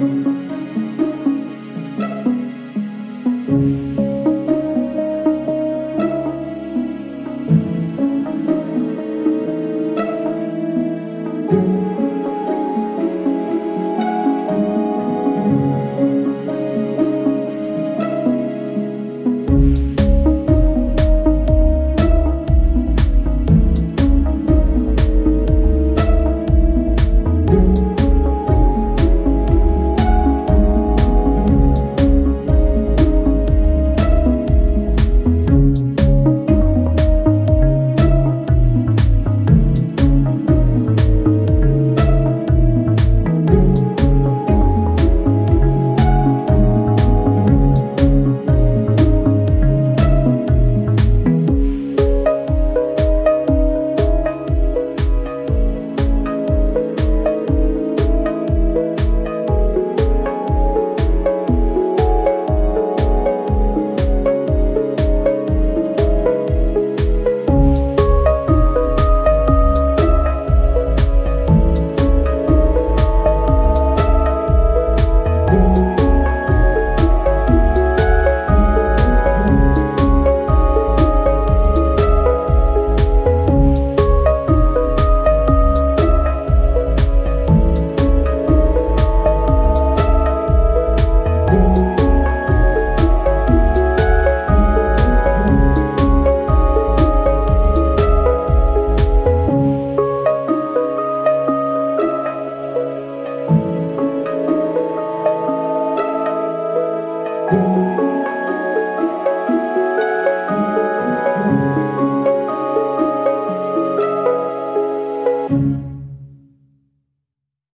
Música